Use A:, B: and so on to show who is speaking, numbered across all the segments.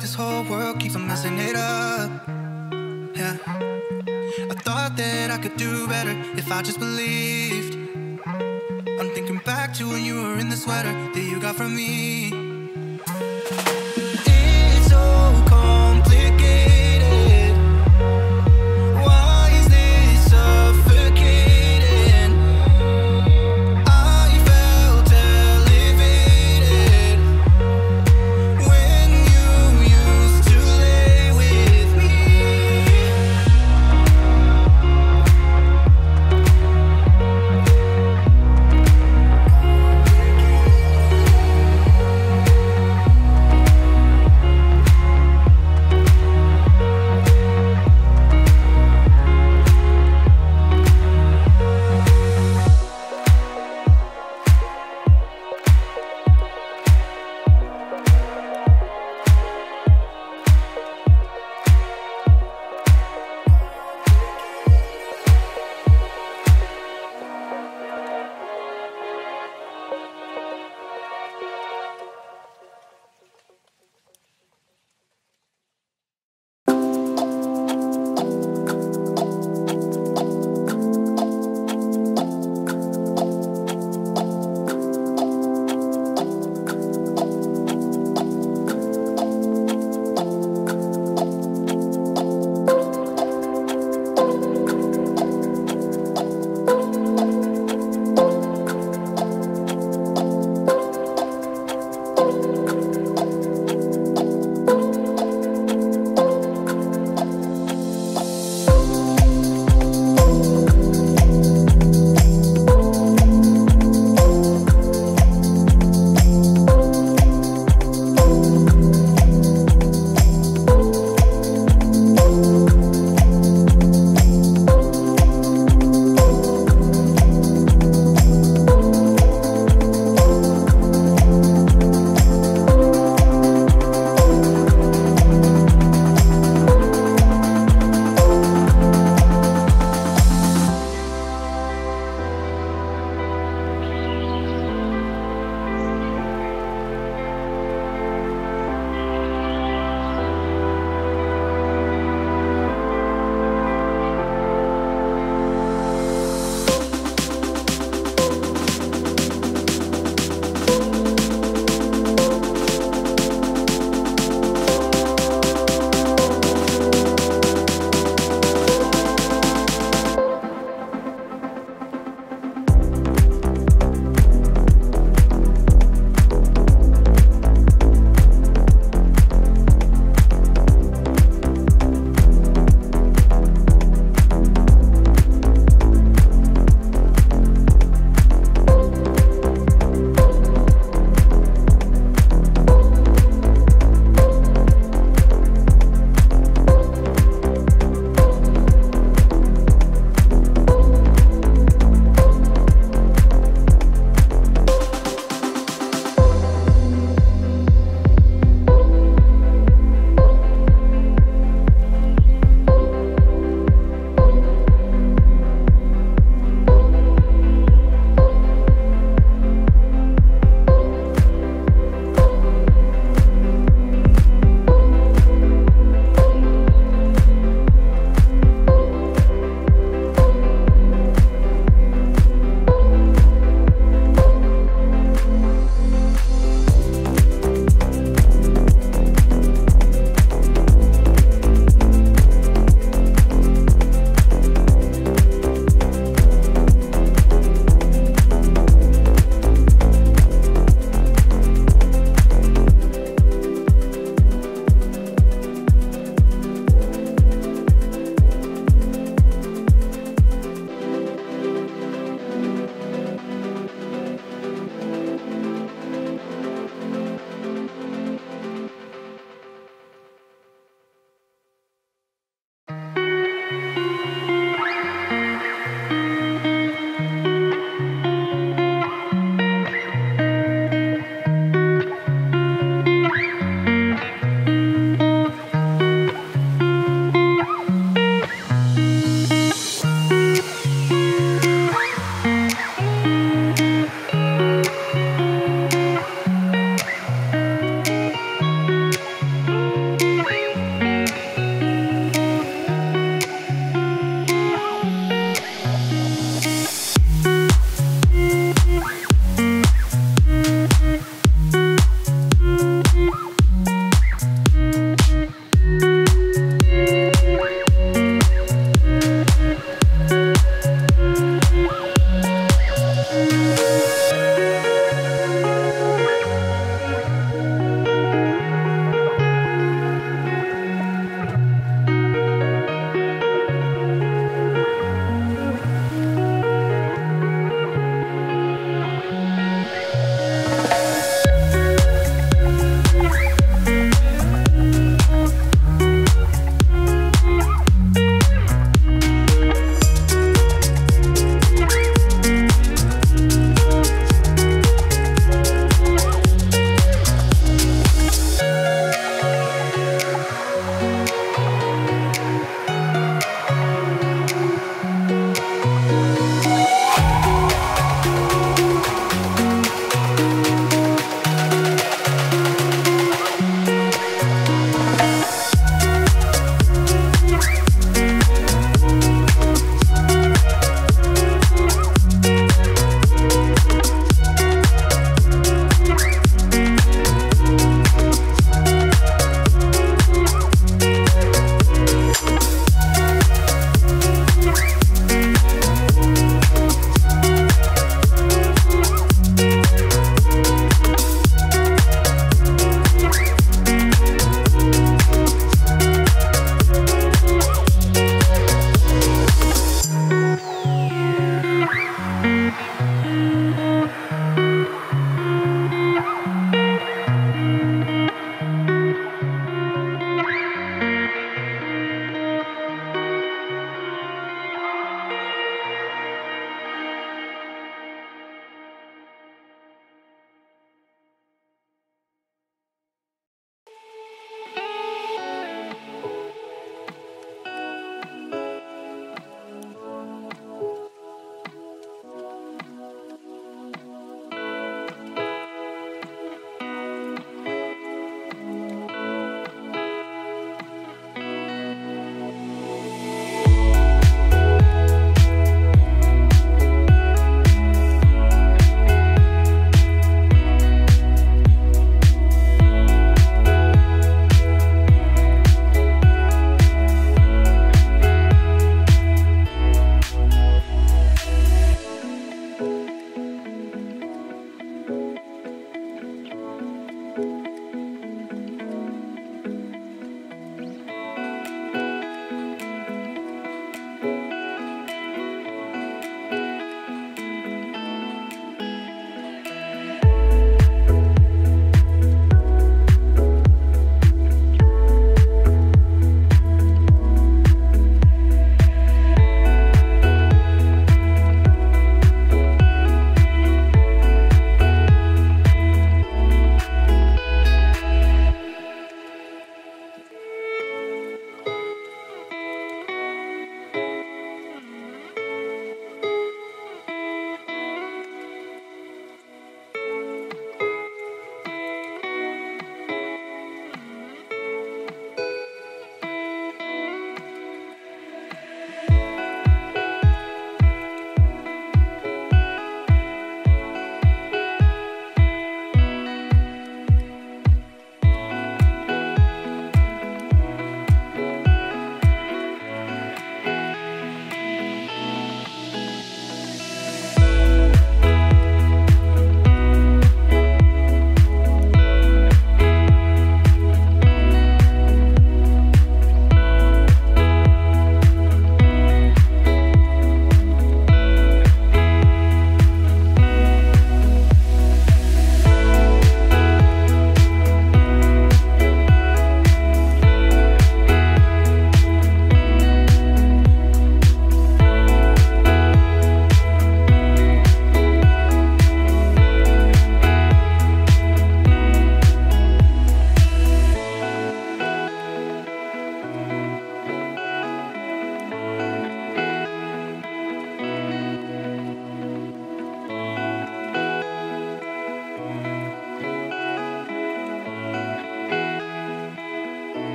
A: this whole world keeps on messing it up. Yeah. I thought that I could do better if I just believed. I'm thinking back to when you were in the sweater that you got from me.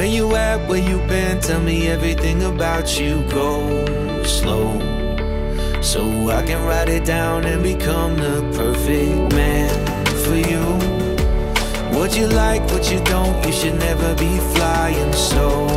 B: where you at? Where you been? Tell me everything about you. Go slow, so I can write it down and become the perfect man for you. What you like, what you don't, you should never be flying so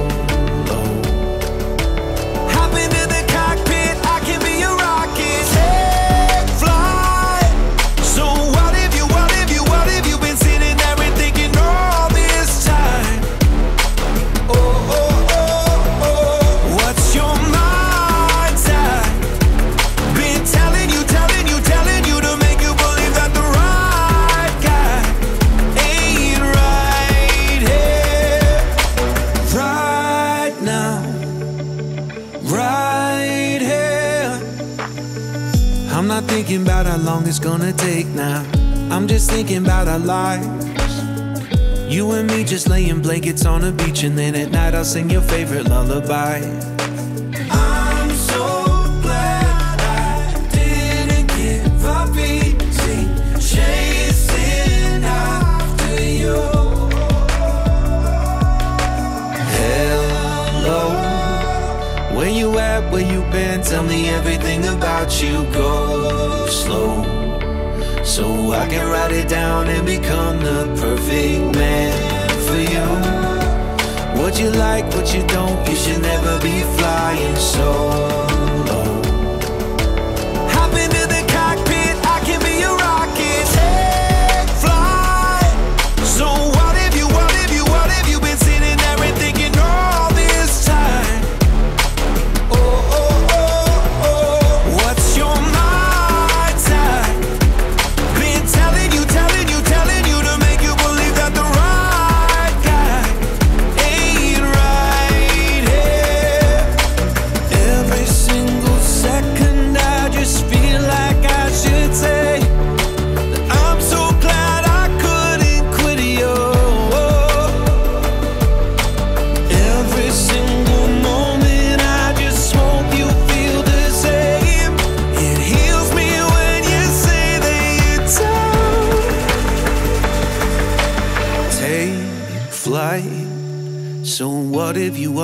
B: sing your favorite lullaby. I'm so glad I didn't give up easy, chasing after you. Hello, where you at? Where you been? Tell me everything about you. Go slow. So I can write it down and become the perfect man for you what you like, what you don't, you should never be flying solo.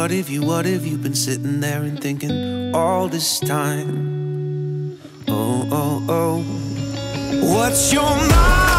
B: What if you, what if you've been sitting there and thinking all this time? Oh, oh, oh. What's your mind?